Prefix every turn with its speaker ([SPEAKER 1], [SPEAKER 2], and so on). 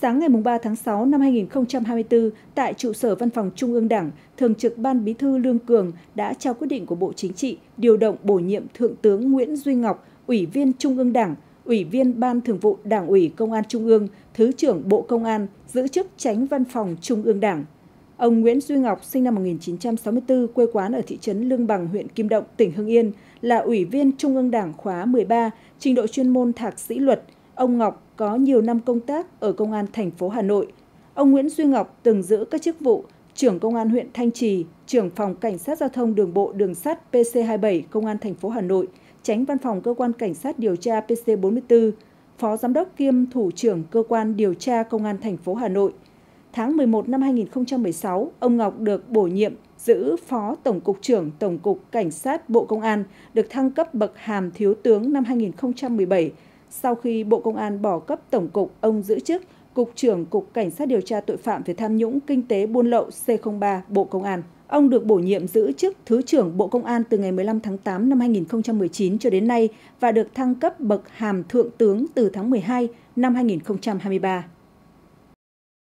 [SPEAKER 1] Sáng ngày 3 tháng 6 năm 2024, tại trụ sở Văn phòng Trung ương Đảng, Thường trực Ban Bí thư Lương Cường đã trao quyết định của Bộ Chính trị điều động bổ nhiệm Thượng tướng Nguyễn Duy Ngọc, Ủy viên Trung ương Đảng, Ủy viên Ban Thường vụ Đảng ủy Công an Trung ương, Thứ trưởng Bộ Công an, giữ chức tránh Văn phòng Trung ương Đảng. Ông Nguyễn Duy Ngọc sinh năm 1964, quê quán ở thị trấn Lương Bằng, huyện Kim Động, tỉnh Hưng Yên, là Ủy viên Trung ương Đảng khóa 13, trình độ chuyên môn thạc sĩ luật. Ông Ngọc có nhiều năm công tác ở Công an thành phố Hà Nội. Ông Nguyễn Duy Ngọc từng giữ các chức vụ trưởng Công an huyện Thanh Trì, trưởng phòng Cảnh sát Giao thông Đường bộ Đường sắt PC27 Công an thành phố Hà Nội, tránh văn phòng Cơ quan Cảnh sát điều tra PC44, phó giám đốc kiêm thủ trưởng Cơ quan điều tra Công an thành phố Hà Nội. Tháng 11 năm 2016, ông Ngọc được bổ nhiệm giữ Phó Tổng cục trưởng Tổng cục Cảnh sát Bộ Công an, được thăng cấp bậc hàm thiếu tướng năm 2017 sau khi Bộ Công an bỏ cấp tổng cục, ông giữ chức Cục trưởng Cục Cảnh sát điều tra tội phạm về tham nhũng kinh tế buôn lậu C03 Bộ Công an. Ông được bổ nhiệm giữ chức Thứ trưởng Bộ Công an từ ngày 15 tháng 8 năm 2019 cho đến nay và được thăng cấp bậc hàm thượng tướng từ tháng 12 năm 2023.